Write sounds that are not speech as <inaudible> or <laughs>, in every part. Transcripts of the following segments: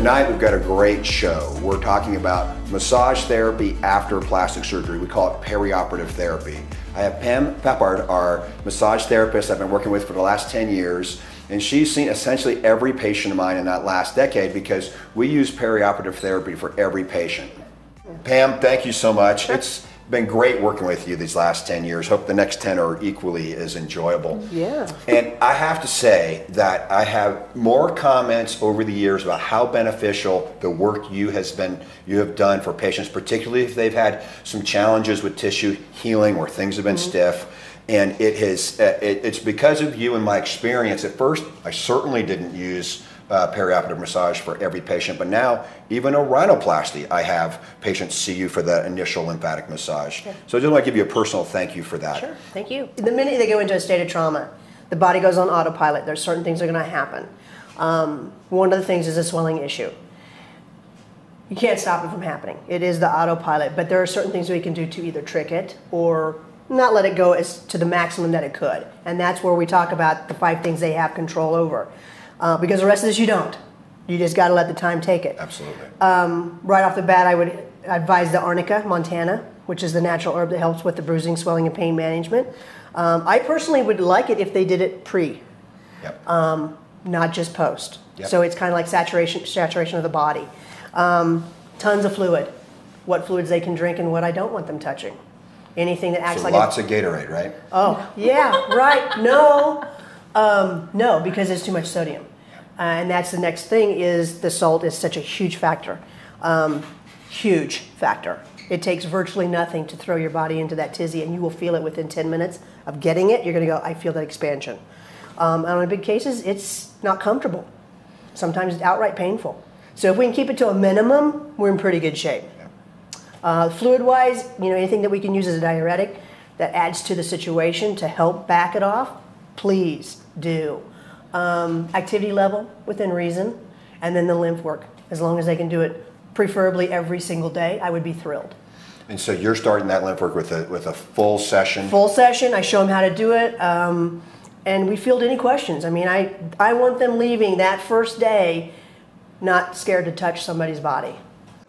Tonight we've got a great show. We're talking about massage therapy after plastic surgery. We call it perioperative therapy. I have Pam Peppard, our massage therapist I've been working with for the last 10 years, and she's seen essentially every patient of mine in that last decade because we use perioperative therapy for every patient. Pam, thank you so much. It's been great working with you these last 10 years. Hope the next 10 are equally as enjoyable. Yeah. And I have to say that I have more comments over the years about how beneficial the work you has been you have done for patients, particularly if they've had some challenges with tissue healing or things have been Mm-hmm. stiff. And it has uh, it, it's because of you and my experience. At first, I certainly didn't use uh, perioperative massage for every patient, but now even a rhinoplasty, I have patients see you for that initial lymphatic massage. So I just want to give you a personal thank you for that. Sure. Thank you. The minute they go into a state of trauma, the body goes on autopilot. There's certain things that are going to happen. Um, one of the things is a swelling issue. You can't stop it from happening. It is the autopilot, but there are certain things we can do to either trick it or not let it go as to the maximum that it could. And that's where we talk about the five things they have control over. Uh, because the rest of this you don't. You just got to let the time take it. Absolutely. Right off the bat, I would advise the arnica montana, which is the natural herb that helps with the bruising, swelling, and pain management. Um, I personally would like it if they did it pre, yep. not just post. Yep. So it's kind of like saturation, saturation of the body. Um, tons of fluid. What fluids they can drink and what I don't want them touching. Anything that acts so like lots a, of Gatorade, right? Oh, yeah, right. No, um, no, because there's too much sodium, uh, and that's the next thing. Is the salt is such a huge factor, um, huge factor. It takes virtually nothing to throw your body into that tizzy, and you will feel it within 10 minutes of getting it. You're going to go, I feel that expansion. Um, and on big cases, it's not comfortable. Sometimes it's outright painful. So if we can keep it to a minimum, we're in pretty good shape. Uh, fluid wise, you know, anything that we can use as a diuretic that adds to the situation to help back it off, please do. Um, activity level within reason, and then the lymph work. As long as they can do it preferably every single day, I would be thrilled. And so you're starting that lymph work with a with a full session. Full session, I show them how to do it, um, and we field any questions. I mean, I, I want them leaving that first day not scared to touch somebody's body.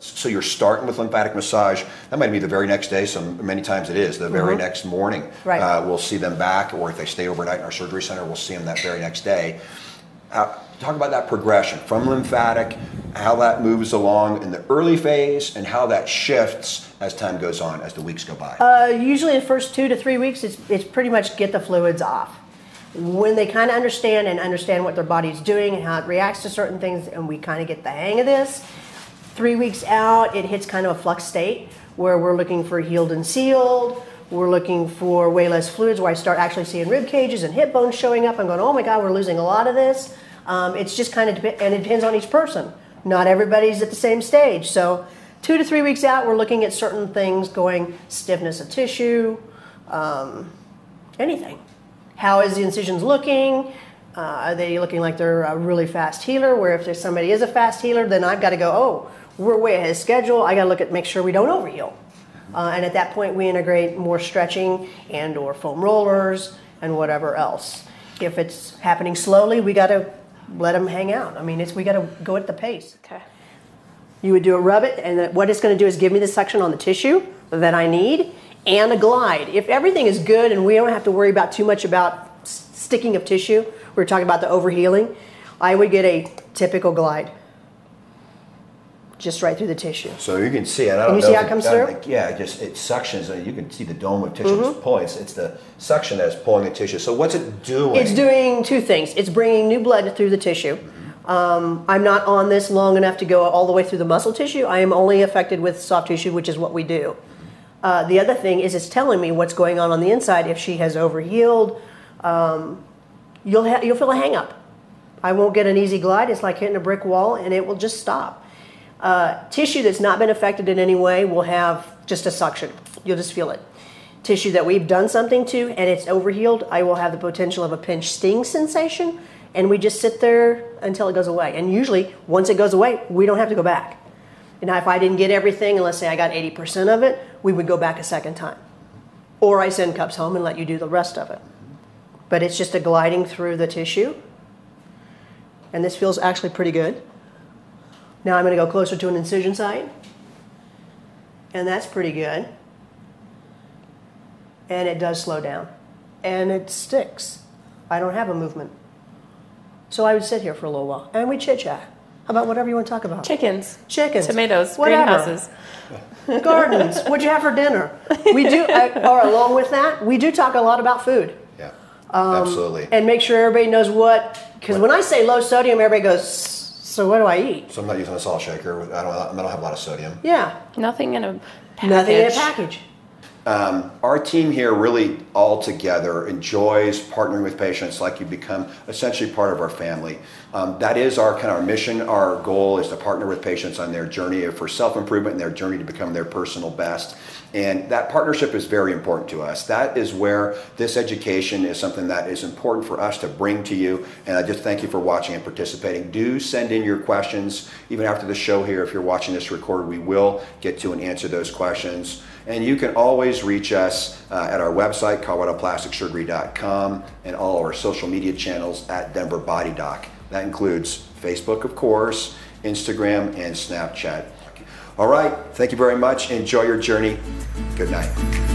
So you're starting with lymphatic massage. That might be the very next day. So many times it is the very next morning. Mm-hmm. Right. Uh, we'll see them back, or if they stay overnight in our surgery center, we'll see them that very next day. Uh, talk about that progression from lymphatic, how that moves along in the early phase, and how that shifts as time goes on, as the weeks go by. Uh, usually the first two to three weeks, it's, it's pretty much get the fluids off. When they kind of understand and understand what their body's doing and how it reacts to certain things, and we kind of get the hang of this, three weeks out, it hits kind of a flux state where we're looking for healed and sealed. We're looking for way less fluids where I start actually seeing rib cages and hip bones showing up. I'm going, oh my God, we're losing a lot of this. Um, it's just kind of, dep- and it depends on each person. Not everybody's at the same stage. So, two to three weeks out, we're looking at certain things going stiffness of tissue, um, anything. How is the incisions looking? Uh, are they looking like they're a really fast healer? Where if there's somebody is a fast healer, then I've got to go, oh, we're way ahead of schedule. I got to look at make sure we don't overheal. Uh, and at that point, we integrate more stretching and or foam rollers and whatever else. If it's happening slowly, we got to let them hang out. I mean, it's we got to go at the pace. Okay. You would do a rub it, and what it's going to do is give me the suction on the tissue that I need and a glide. If everything is good and we don't have to worry about too much about sticking of tissue, we are talking about the overhealing, I would get a typical glide. Just right through the tissue. So you can see it. I Can don't you know see how it comes through? Mm-hmm. like- yeah, it just it suctions. uh, You can see the dome of tissue it's pulling. It's, it's the suction that's pulling the tissue. So what's it doing? It's doing two things. It's bringing new blood through the tissue. Um, I'm not on this long enough to go all the way through the muscle tissue. I am only affected with soft tissue, which is what we do. Uh, the other thing is it's telling me what's going on on the inside. If she has overhealed, um, you'll ha- you'll feel a hang up. I won't get an easy glide. It's like hitting a brick wall, and it will just stop. Uh, tissue that's not been affected in any way will have just a suction. You'll just feel it. Tissue that we've done something to and it's overhealed, I will have the potential of a pinch sting sensation, and we just sit there until it goes away. And usually, once it goes away, we don't have to go back. And if I didn't get everything, and let's say I got 80% of it, we would go back a second time. Or I send cups home and let you do the rest of it. But it's just a gliding through the tissue. And this feels actually pretty good. Now I'm going to go closer to an incision site. And that's pretty good. And it does slow down. And it sticks. I don't have a movement. So I would sit here for a little while and we chit chat about whatever you want to talk about. Chickens, Chickens, tomatoes, whatever. greenhouses. Gardens. What'd you have for dinner? <laughs> We do, uh, or along with that, we do talk a lot about food. Um, Absolutely. and make sure everybody knows what. Because when I say low sodium, everybody goes, "So what do I eat?" So I'm not using a salt shaker. I don't. I don't have a lot of sodium. Yeah, Nothing in a package. nothing in a package. Our team here really all together enjoys partnering with patients like you become essentially part of our family. Um, that is our kind of our mission. Our goal is to partner with patients on their journey for self-improvement and their journey to become their personal best. And that partnership is very important to us. That is where this education is something that is important for us to bring to you. And I just thank you for watching and participating. Do send in your questions even after the show here. If you're watching this recorded, we will get to and answer those questions. And you can always reach us uh, at our website, coloradoplasticsurgery.com, and all our social media channels at Denver Body Doc. That includes Facebook, of course, Instagram, and Snapchat. All right, thank you very much. Enjoy your journey. Good night.